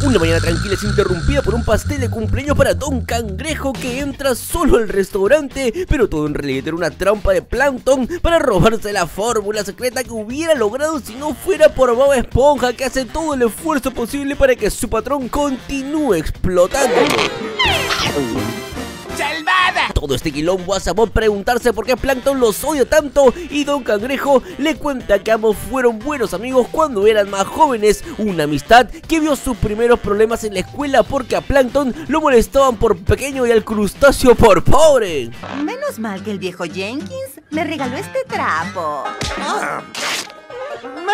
Una mañana tranquila es interrumpida por un pastel de cumpleaños para Don Cangrejo que entra solo al restaurante, pero todo en realidad era una trampa de Plankton para robarse la fórmula secreta que hubiera logrado si no fuera por Bob Esponja que hace todo el esfuerzo posible para que su patrón continúe Todo este quilombo hace a Bob preguntarse por qué Plankton los odia tanto y Don Cangrejo le cuenta que ambos fueron buenos amigos cuando eran más jóvenes, una amistad que vio sus primeros problemas en la escuela porque a Plankton lo molestaban por pequeño y al crustáceo por pobre. Menos mal que el viejo Jenkins me regaló este trapo.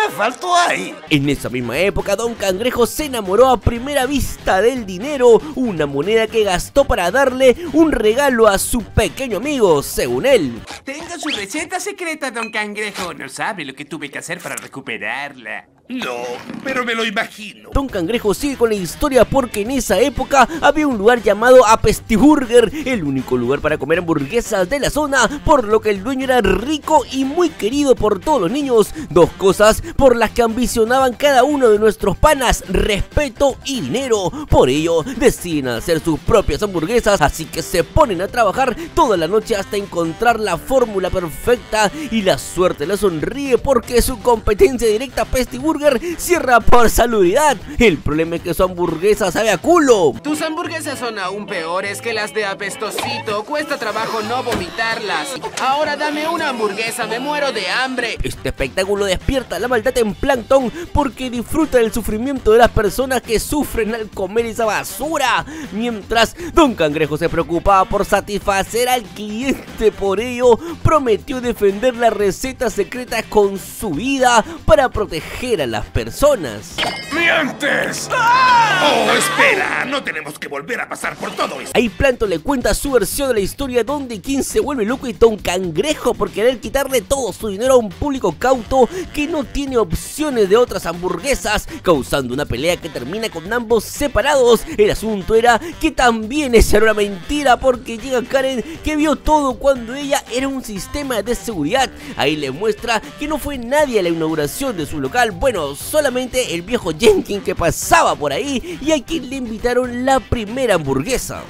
Faltó ahí. En esa misma época, Don Cangrejo se enamoró a primera vista del dinero, una moneda que gastó para darle un regalo a su pequeño amigo, según él. Tengo su receta secreta, Don Cangrejo. No sabe lo que tuve que hacer para recuperarla. No, pero me lo imagino. Don Cangrejo sigue con la historia porque en esa época había un lugar llamado Apestiburger, el único lugar para comer hamburguesas de la zona, por lo que el dueño era rico y muy querido por todos los niños. Dos cosas por las que ambicionaban cada uno de nuestros panas, respeto y dinero. Por ello, deciden hacer sus propias hamburguesas, así que se ponen a trabajar toda la noche hasta encontrar la fórmula perfecta y la suerte le sonríe porque su competencia directa Apestiburger cierra por saludidad. El problema es que su hamburguesa sabe a culo. Tus hamburguesas son aún peores que las de Apestosito. Cuesta trabajo no vomitarlas. Ahora dame una hamburguesa, me muero de hambre. Este espectáculo despierta la maldad en Plankton porque disfruta del sufrimiento de las personas que sufren al comer esa basura. Mientras Don Cangrejo se preocupaba por satisfacer al cliente, por ello prometió defender la receta secreta con su vida para proteger a las personas. ¡Mientes! ¡Oh, espera! No tenemos que volver a pasar por todo esto. Ahí Planto le cuenta su versión de la historia donde King se vuelve loco y Don Cangrejo por querer quitarle todo su dinero a un público cauto que no tiene opciones de otras hamburguesas, causando una pelea que termina con ambos separados. El asunto era que también esa era una mentira porque llega Karen que vio todo cuando ella era un sistema de seguridad. Ahí le muestra que no fue nadie a la inauguración de su local, bueno, solamente el viejo Jenkins que pasaba por ahí y a quien le invitaron la primera hamburguesa.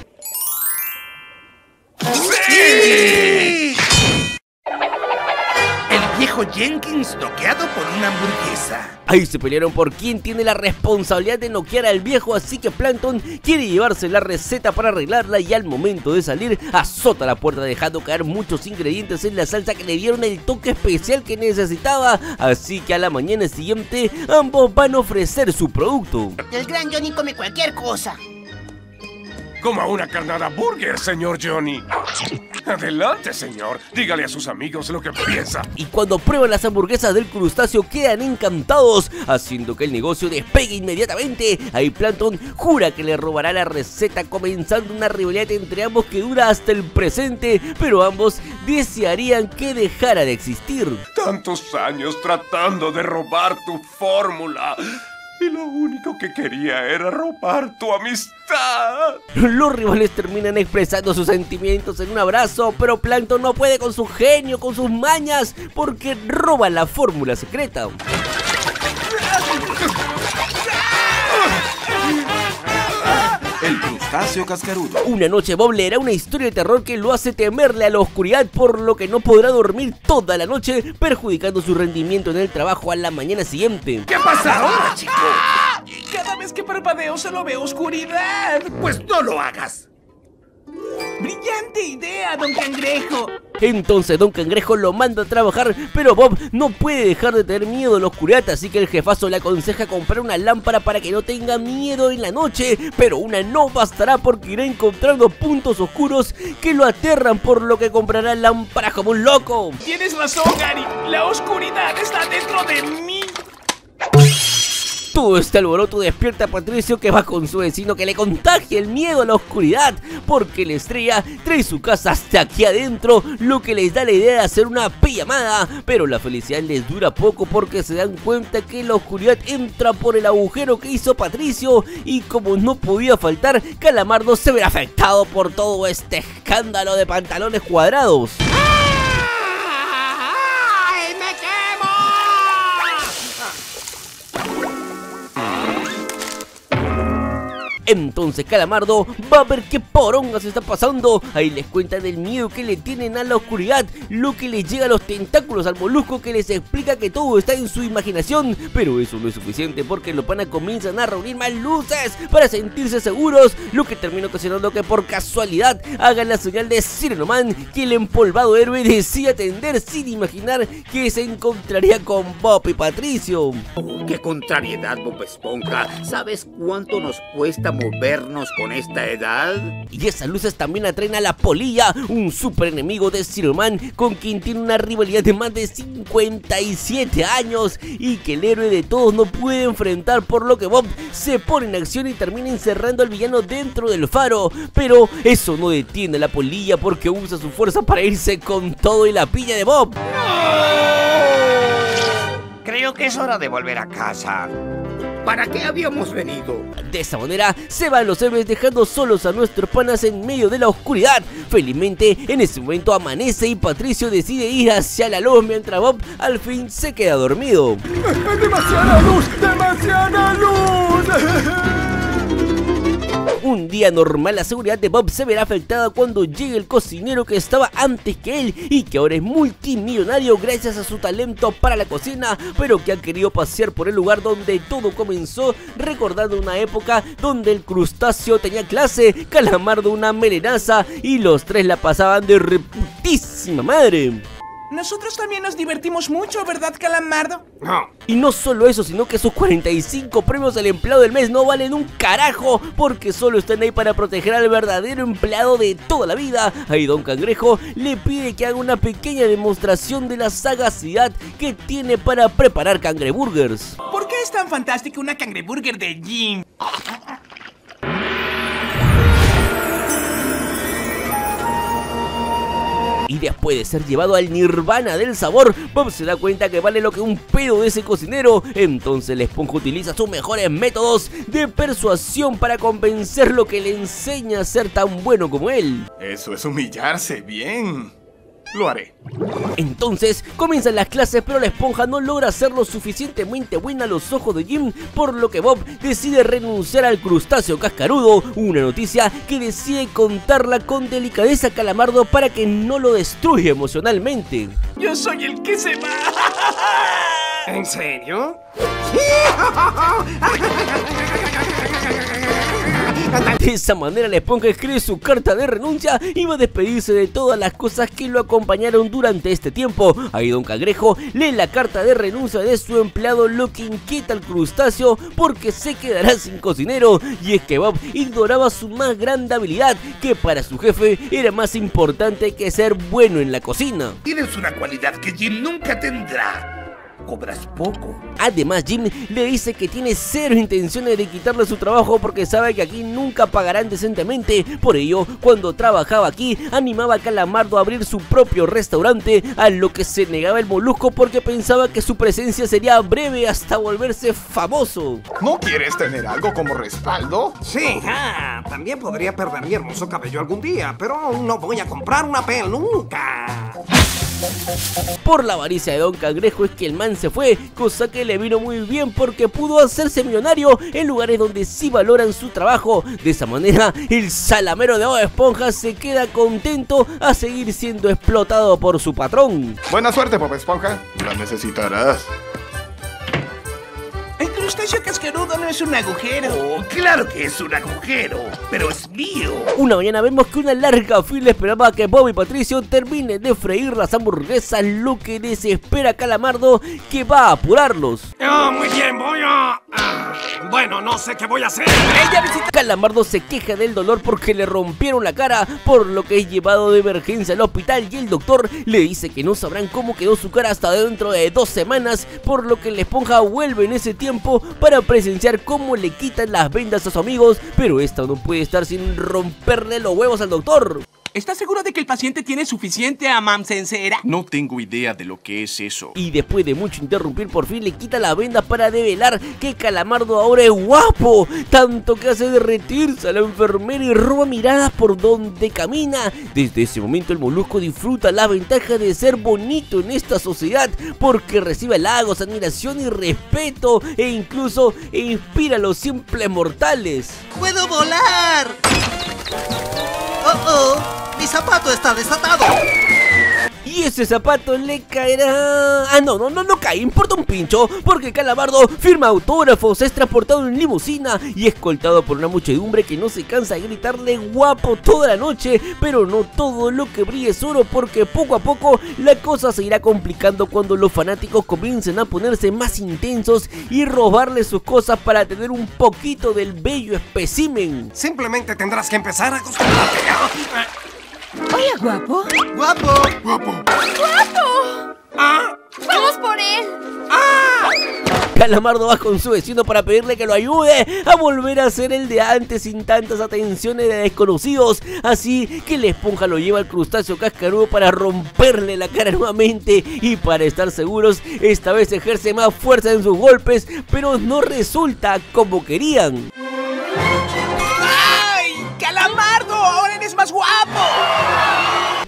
¡Sí! El viejo Jenkins noqueado por una hamburguesa. Ahí se pelearon por quién tiene la responsabilidad de noquear al viejo, así que Plankton quiere llevarse la receta para arreglarla y al momento de salir azota la puerta dejando caer muchos ingredientes en la salsa que le dieron el toque especial que necesitaba, así que a la mañana siguiente ambos van a ofrecer su producto. El gran Johnny come cualquier cosa. Coma una carnada burger, señor Johnny. Adelante, señor. Dígale a sus amigos lo que piensa. Y cuando prueban las hamburguesas del crustáceo quedan encantados, haciendo que el negocio despegue inmediatamente. Ahí Plankton jura que le robará la receta, comenzando una rivalidad entre ambos que dura hasta el presente, pero ambos desearían que dejara de existir. Tantos años tratando de robar tu fórmula. Y lo único que quería era robar tu amistad. Los rivales terminan expresando sus sentimientos en un abrazo, pero Plankton no puede con su genio, con sus mañas, porque roba la fórmula secreta. Cascarudo. Una noche Bob leerá una historia de terror que lo hace temerle a la oscuridad, por lo que no podrá dormir toda la noche, perjudicando su rendimiento en el trabajo a la mañana siguiente. ¿Qué pasa ahora, chico? Cada vez que parpadeo solo veo oscuridad. Pues no lo hagas. ¡Brillante idea, don Cangrejo! Entonces Don Cangrejo lo manda a trabajar, pero Bob no puede dejar de tener miedo a la oscuridad, así que el jefazo le aconseja comprar una lámpara para que no tenga miedo en la noche, pero una no bastará porque irá encontrando puntos oscuros que lo aterran, por lo que comprará lámpara como un loco. Tienes razón, Gary. La oscuridad está dentro de mí. Todo este alboroto despierta a Patricio que va con su vecino que le contagia el miedo a la oscuridad porque la estrella trae su casa hasta aquí adentro lo que les da la idea de hacer una pijamada pero la felicidad les dura poco porque se dan cuenta que la oscuridad entra por el agujero que hizo Patricio y como no podía faltar Calamardo se verá afectado por todo este escándalo de pantalones cuadrados. Entonces Calamardo va a ver qué poronga se está pasando. Ahí les cuenta del miedo que le tienen a la oscuridad, lo que les llega a los tentáculos al molusco que les explica que todo está en su imaginación. Pero eso no es suficiente porque los panas comienzan a reunir más luces para sentirse seguros, lo que termina ocasionando que por casualidad hagan la señal de Sirenoman que el empolvado héroe decide atender sin imaginar que se encontraría con Bob y Patricio. ¡Qué contrariedad, Bob Esponja! ¿Sabes cuánto nos cuesta movernos con esta edad? Y esas luces también atraen a la Polilla, un super enemigo de Sirenoman con quien tiene una rivalidad de más de 57 años y que el héroe de todos no puede enfrentar por lo que Bob se pone en acción y termina encerrando al villano dentro del faro. Pero eso no detiene a la Polilla porque usa su fuerza para irse con todo y la pilla de Bob. Creo que es hora de volver a casa. ¿Para qué habíamos venido? De esa manera se van los héroes dejando solos a nuestros panas en medio de la oscuridad. Felizmente en ese momento amanece y Patricio decide ir hacia la luz mientras Bob al fin se queda dormido. ¡Demasiada luz! ¡Demasiada luz! Un día normal la seguridad de Bob se verá afectada cuando llegue el cocinero que estaba antes que él y que ahora es multimillonario gracias a su talento para la cocina, pero que ha querido pasear por el lugar donde todo comenzó, recordando una época donde el crustáceo tenía clase, Calamardo una melenaza y los tres la pasaban de reputísima madre. Nosotros también nos divertimos mucho, ¿verdad, Calamardo? No. Y no solo eso, sino que sus 45 premios al empleado del mes no valen un carajo, porque solo están ahí para proteger al verdadero empleado de toda la vida. Ahí Don Cangrejo le pide que haga una pequeña demostración de la sagacidad que tiene para preparar cangreburgers. ¿Por qué es tan fantástica una cangreburger de Jim? Y después de ser llevado al nirvana del sabor, Bob se da cuenta que vale lo que un pedo de ese cocinero. Entonces la esponja utiliza sus mejores métodos de persuasión para convencer lo que le enseña a ser tan bueno como él. Eso es humillarse, bien. Lo haré. Entonces comienzan las clases pero la esponja no logra ser lo suficientemente buena a los ojos de Jim por lo que Bob decide renunciar al crustáceo cascarudo, una noticia que decide contarla con delicadeza a Calamardo para que no lo destruya emocionalmente. Yo soy el que se va. ¿En serio? De esa manera la esponja escribe su carta de renuncia y va a despedirse de todas las cosas que lo acompañaron durante este tiempo. Ahí Don Cangrejo lee la carta de renuncia de su empleado lo que inquieta al crustáceo porque se quedará sin cocinero. Y es que Bob ignoraba su más grande habilidad que para su jefe era más importante que ser bueno en la cocina. Tienes una cualidad que Jim nunca tendrá. Cobras poco. Además, Jim le dice que tiene cero intenciones de quitarle su trabajo porque sabe que aquí nunca pagarán decentemente. Por ello, cuando trabajaba aquí, animaba a Calamardo a abrir su propio restaurante, a lo que se negaba el molusco porque pensaba que su presencia sería breve hasta volverse famoso. ¿No quieres tener algo como respaldo? Sí, ah, también podría perder mi hermoso cabello algún día, pero no voy a comprar una peluca. Por la avaricia de Don Cangrejo es que el man se fue, cosa que le vino muy bien porque pudo hacerse millonario en lugares donde sí valoran su trabajo. De esa manera, el salamero de Bob Esponja se queda contento a seguir siendo explotado por su patrón. Buena suerte, Bob Esponja. La necesitarás. El crustáceo cascarudo no es un agujero. Oh, claro que es un agujero, pero es mío. Una mañana vemos que una larga fila esperaba que Bob y Patricio terminen de freír las hamburguesas, lo que desespera a Calamardo que va a apurarlos. Oh, muy bien, voy a... ah, bueno, no sé qué voy a hacer. Calamardo se queja del dolor porque le rompieron la cara, por lo que es llevado de emergencia al hospital y el doctor le dice que no sabrán cómo quedó su cara hasta dentro de dos semanas, por lo que la esponja vuelve en ese tiempo para presenciar cómo le quitan las vendas a sus amigos, pero esta no puede estar sin romperle los huevos al doctor. ¿Estás seguro de que el paciente tiene suficiente amamsencera? No tengo idea de lo que es eso. Y después de mucho interrumpir, por fin le quita la venda para develar que Calamardo ahora es guapo. Tanto que hace derretirse a la enfermera y roba miradas por donde camina. Desde ese momento el molusco disfruta la ventaja de ser bonito en esta sociedad porque recibe halagos, admiración y respeto e incluso inspira a los simples mortales. ¡Puedo volar! ¡Oh, oh! ¡Mi zapato está desatado! Y ese zapato le caerá... Ah, no, no, no, no cae, importa un pincho, porque Calamardo firma autógrafos, es transportado en limusina y escoltado por una muchedumbre que no se cansa de gritarle guapo toda la noche, pero no todo lo que brille es oro, porque poco a poco la cosa se irá complicando cuando los fanáticos comiencen a ponerse más intensos y robarle sus cosas para tener un poquito del bello espécimen. Simplemente tendrás que empezar a acostumbrarte. Guapo. ¡Guapo! ¡Guapo! ¡Guapo! ¡Ah! ¡Vamos por él! ¡Ah! Calamardo va con su vecino para pedirle que lo ayude a volver a ser el de antes sin tantas atenciones de desconocidos. Así que la esponja lo lleva al crustáceo cascarudo para romperle la cara nuevamente y para estar seguros, esta vez ejerce más fuerza en sus golpes, pero no resulta como querían. ¡Ay! ¡Calamardo! ¡Ahora eres más guapo!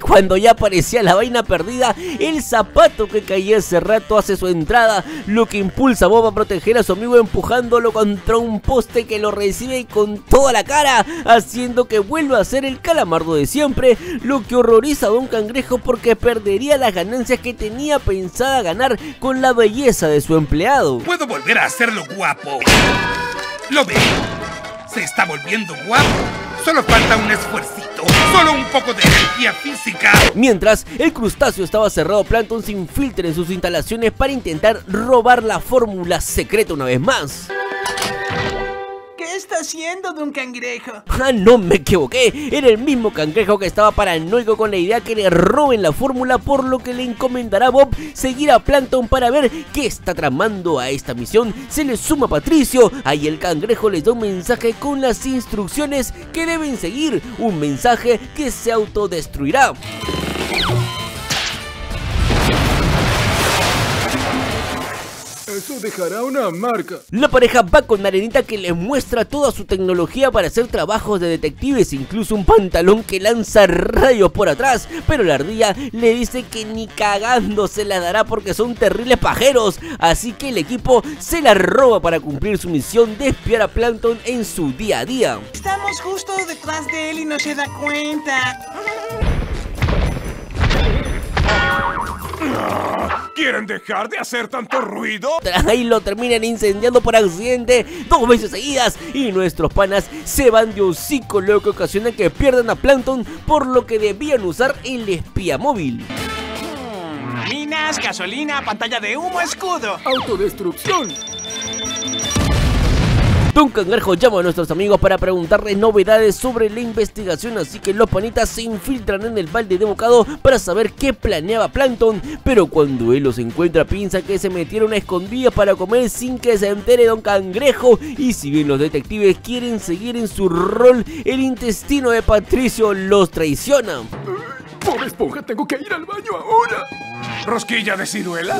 Cuando ya parecía la vaina perdida, el zapato que caía hace rato hace su entrada, lo que impulsa a Bob a proteger a su amigo empujándolo contra un poste que lo recibe con toda la cara, haciendo que vuelva a ser el calamardo de siempre, lo que horroriza a Don Cangrejo porque perdería las ganancias que tenía pensada ganar con la belleza de su empleado. Puedo volver a hacerlo guapo. ¿Lo ve? Se está volviendo guapo. Solo falta un esfuercito. Solo un poco de energía física. Mientras, el crustáceo estaba cerrado, Plankton se infiltra en sus instalaciones para intentar robar la fórmula secreta una vez más. ¿Qué está haciendo, don cangrejo? Ah, no me equivoqué, era el mismo cangrejo que estaba paranoico con la idea que le roben la fórmula, por lo que le encomendará a Bob seguir a Plankton para ver qué está tramando a esta misión. Se le suma Patricio, ahí el cangrejo les da un mensaje con las instrucciones que deben seguir, un mensaje que se autodestruirá. Eso dejará una marca. La pareja va con Arenita que les muestra toda su tecnología para hacer trabajos de detectives, incluso un pantalón que lanza rayos por atrás, pero la ardilla le dice que ni cagando se la dará porque son terribles pajeros, así que el equipo se la roba para cumplir su misión de espiar a Plankton en su día a día. Estamos justo detrás de él y no se da cuenta. ¿Quieren dejar de hacer tanto ruido? Ahí lo terminan incendiando por accidente dos veces seguidas y nuestros panas se van de hocico, lo que ocasiona que pierdan a Plankton por lo que debían usar el espía móvil. Minas, gasolina, pantalla de humo, escudo. Autodestrucción. Don Cangrejo llama a nuestros amigos para preguntarles novedades sobre la investigación, así que los panitas se infiltran en el balde de bocado para saber qué planeaba Plankton, pero cuando él los encuentra piensa que se metieron a escondidas para comer sin que se entere Don Cangrejo, y si bien los detectives quieren seguir en su rol, el intestino de Patricio los traiciona. Bob Esponja, tengo que ir al baño ahora. ¿Rosquilla de ciruela?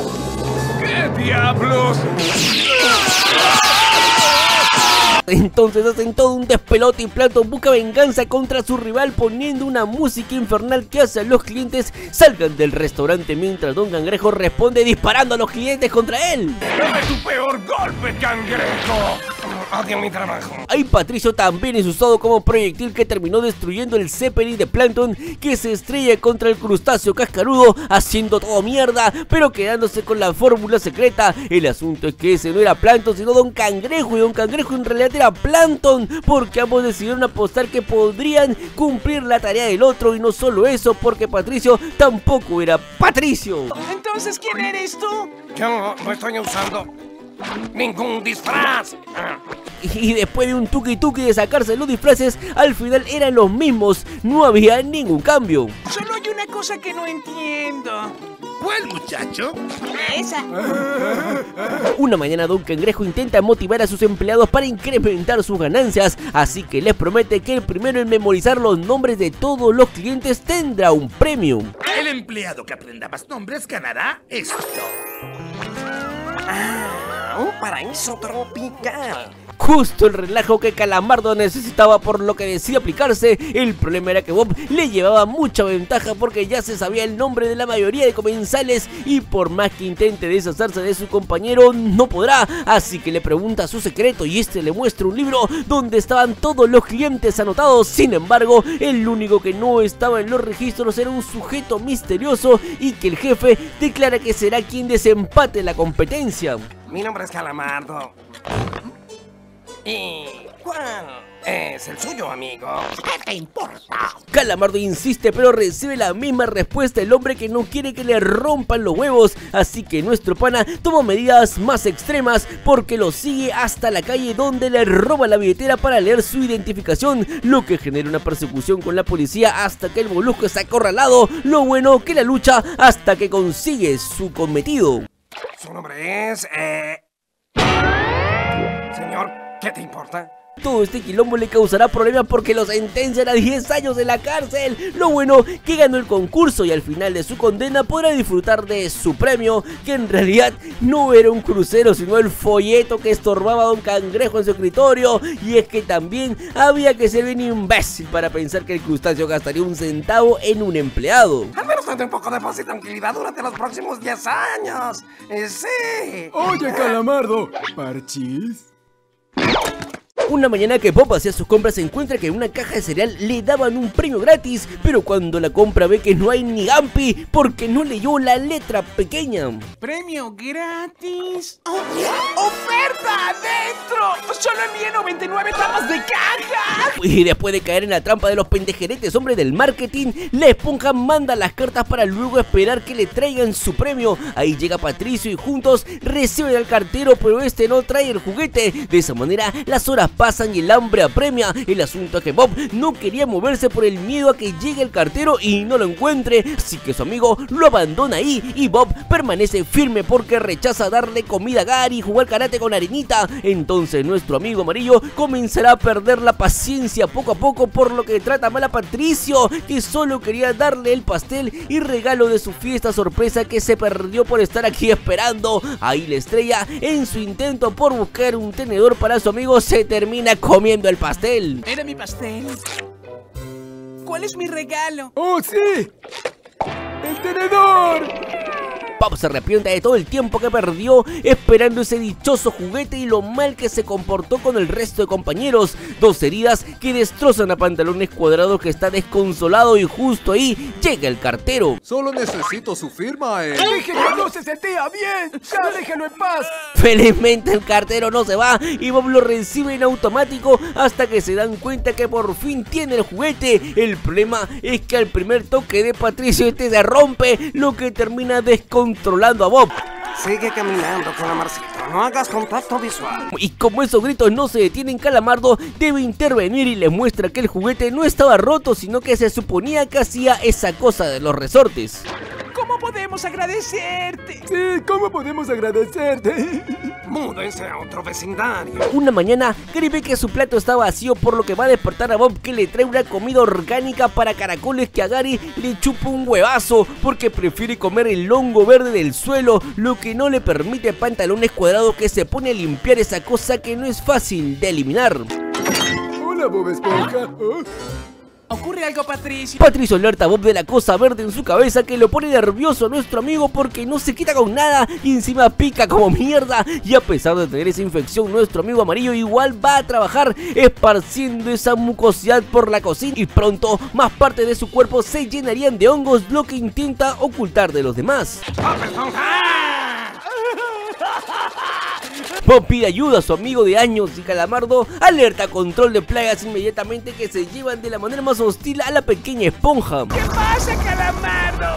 ¿Qué diablos? Entonces hacen todo un despelote y Plankton busca venganza contra su rival poniendo una música infernal que hace a los clientes salgan del restaurante mientras Don Cangrejo responde disparando a los clientes contra él. ¡Dame tu peor golpe, cangrejo! Odio mi trabajo. Ahí Patricio también es usado como proyectil que terminó destruyendo el Zeppelin de Plankton que se estrella contra el crustáceo cascarudo haciendo todo mierda pero quedándose con la fórmula secreta. El asunto es que ese no era Plankton sino Don Cangrejo y Don Cangrejo en realidad era Plankton porque ambos decidieron apostar que podrían cumplir la tarea del otro y no solo eso porque Patricio tampoco era Patricio. Entonces, ¿quién eres tú? Yo no estoy usando ningún disfraz. Y después de un tuki tuki de sacarse los disfraces, al final eran los mismos, no había ningún cambio. Solo hay una cosa que no entiendo. ¿Cuál muchacho? Esa. Una mañana Don Cangrejo intenta motivar a sus empleados para incrementar sus ganancias, así que les promete que el primero en memorizar los nombres de todos los clientes tendrá un premio. El empleado que aprenda más nombres ganará esto. Ah, un paraíso tropical. Justo el relajo que Calamardo necesitaba por lo que decía aplicarse, el problema era que Bob le llevaba mucha ventaja porque ya se sabía el nombre de la mayoría de comensales y por más que intente deshacerse de su compañero no podrá, así que le pregunta su secreto y este le muestra un libro donde estaban todos los clientes anotados, sin embargo el único que no estaba en los registros era un sujeto misterioso y que el jefe declara que será quien desempate la competencia. Mi nombre es Calamardo. ¿Y cuál es el suyo, amigo? ¿Qué te importa? Calamardo insiste pero recibe la misma respuesta el hombre que no quiere que le rompan los huevos, así que nuestro pana toma medidas más extremas porque lo sigue hasta la calle donde le roba la billetera para leer su identificación, lo que genera una persecución con la policía hasta que el molusco es acorralado, lo bueno que la lucha hasta que consigue su cometido. Su nombre es... Eh... Señor, ¿qué te importa? Todo este quilombo le causará problemas porque lo sentencian a 10 años de la cárcel. Lo bueno que ganó el concurso y al final de su condena podrá disfrutar de su premio, que en realidad no era un crucero, sino el folleto que estorbaba a Don Cangrejo en su escritorio. Y es que también había que ser bien imbécil para pensar que el crustáceo gastaría un centavo en un empleado. Al menos tendré un poco de paz y tranquilidad durante los próximos 10 años. Eh, sí. Oye, Calamardo, ¿parchís? Una mañana que Bob hacía sus compras se encuentra que en una caja de cereal le daban un premio gratis, pero cuando la compra ve que no hay ni Gampi porque no leyó la letra pequeña. Premio gratis. ¡Oh! ¡Oferta adentro! Solo envié 99 tapas de caja. Y después de caer en la trampa de los pendejeretes hombres del marketing, la esponja manda las cartas para luego esperar que le traigan su premio. Ahí llega Patricio y juntos reciben al cartero, pero este no trae el juguete. De esa manera, las horas pasan y el hambre apremia. El asunto es que Bob no quería moverse por el miedo a que llegue el cartero y no lo encuentre, así que su amigo lo abandona ahí y Bob permanece firme porque rechaza darle comida a Gary y jugar karate con Arenita. Entonces nuestro amigo amarillo comenzará a perder la paciencia poco a poco por lo que trata mal a Patricio, que solo quería darle el pastel y regalo de su fiesta sorpresa que se perdió por estar aquí esperando. Ahí la estrella, en su intento por buscar un tenedor para su amigo, se termina comiendo el pastel. Era mi pastel. ¿Cuál es mi regalo? ¡Oh, sí! ¡El tenedor! Bob se arrepiente de todo el tiempo que perdió esperando ese dichoso juguete y lo mal que se comportó con el resto de compañeros. Dos heridas que destrozan a pantalones cuadrados que está desconsolado y justo ahí llega el cartero. Solo necesito su firma, eh. ¡Dije que no se sentía bien! ¡Ya déjenlo en paz! Felizmente el cartero no se va y Bob lo recibe en automático hasta que se dan cuenta que por fin tiene el juguete. El problema es que al primer toque de Patricio este se rompe, lo que termina desconsolado controlando a Bob. Sigue caminando, Calamarcito. No hagas contacto visual. Y como esos gritos no se detienen, Calamardo debe intervenir y le muestra que el juguete no estaba roto, sino que se suponía que hacía esa cosa de los resortes. ¿Cómo podemos agradecerte? Sí, ¿cómo podemos agradecerte? Múdense a otro vecindario. Una mañana, Gary ve que su plato está vacío, por lo que va a despertar a Bob que le trae una comida orgánica para caracoles que a Gary le chupa un huevazo porque prefiere comer el hongo verde del suelo, lo que no le permite pantalones cuadrados que se pone a limpiar esa cosa que no es fácil de eliminar. Hola, Bob Esponja. ¿Oh? Ocurre algo, Patricio. Patricio alerta a Bob de la cosa verde en su cabeza que lo pone nervioso a nuestro amigo porque no se quita con nada y encima pica como mierda. Y a pesar de tener esa infección, nuestro amigo amarillo igual va a trabajar esparciendo esa mucosidad por la cocina y pronto más partes de su cuerpo se llenarían de hongos, lo que intenta ocultar de los demás. Bob pide ayuda a su amigo de años y Calamardo alerta a control de plagas inmediatamente que se llevan de la manera más hostil a la pequeña esponja. ¿Qué pasa, Calamardo?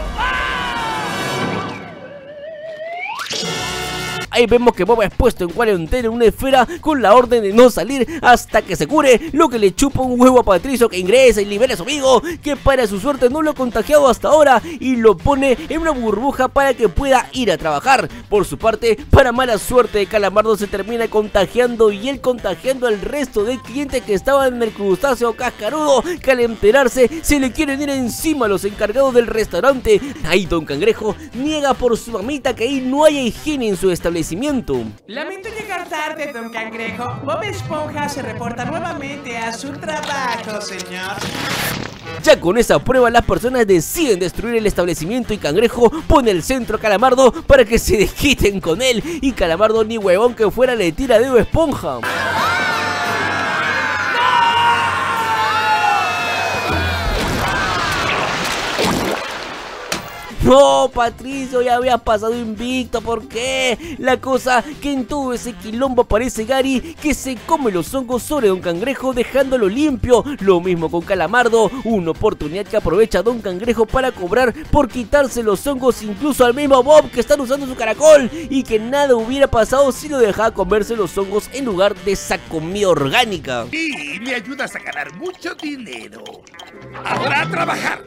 Ahí vemos que Bob es puesto en cuarentena en una esfera con la orden de no salir hasta que se cure, lo que le chupa un huevo a Patricio que ingresa y libera a su amigo, que para su suerte no lo ha contagiado hasta ahora y lo pone en una burbuja para que pueda ir a trabajar. Por su parte, para mala suerte Calamardo se termina contagiando y él contagiando al resto de clientes que estaban en el crustáceo cascarudo, que al enterarse se le quieren ir encima a los encargados del restaurante. Ahí Don Cangrejo niega por su mamita que ahí no haya higiene en su establecimiento. Lamento llegar tarde, don Cangrejo. Bob Esponja se reporta nuevamente a su trabajo, señor. Ya con esa prueba las personas deciden destruir el establecimiento y Cangrejo pone el centro a Calamardo para que se desquiten con él y Calamardo ni huevón que fuera le tira dedo esponja. No, Patricio ya había pasado invicto, ¿por qué? La cosa que en todo ese quilombo aparece Gary que se come los hongos sobre Don Cangrejo dejándolo limpio. Lo mismo con Calamardo, una oportunidad que aprovecha Don Cangrejo para cobrar por quitarse los hongos incluso al mismo Bob que están usando su caracol y que nada hubiera pasado si lo dejaba comerse los hongos en lugar de esa comida orgánica. Y me ayudas a ganar mucho dinero. Ahora a trabajar.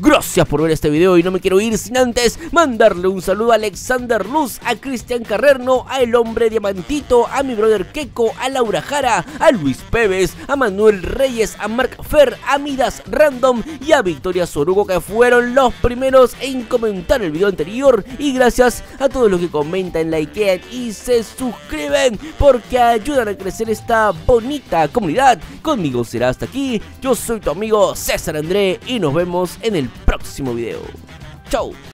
Gracias por ver este video y no me quiero ir sin antes mandarle un saludo a Alexander Luz, a Cristian Carrerno, a El Hombre Diamantito, a mi brother Keko, a Laura Jara, a Luis Pérez, a Manuel Reyes, a Mark Fer, a Midas Random y a Victoria Sorugo que fueron los primeros en comentar el video anterior y gracias a todos los que comentan, likean y se suscriben porque ayudan a crecer esta bonita comunidad. Conmigo será hasta aquí, yo soy tu amigo César André y nos vemos en el próximo video. Chau.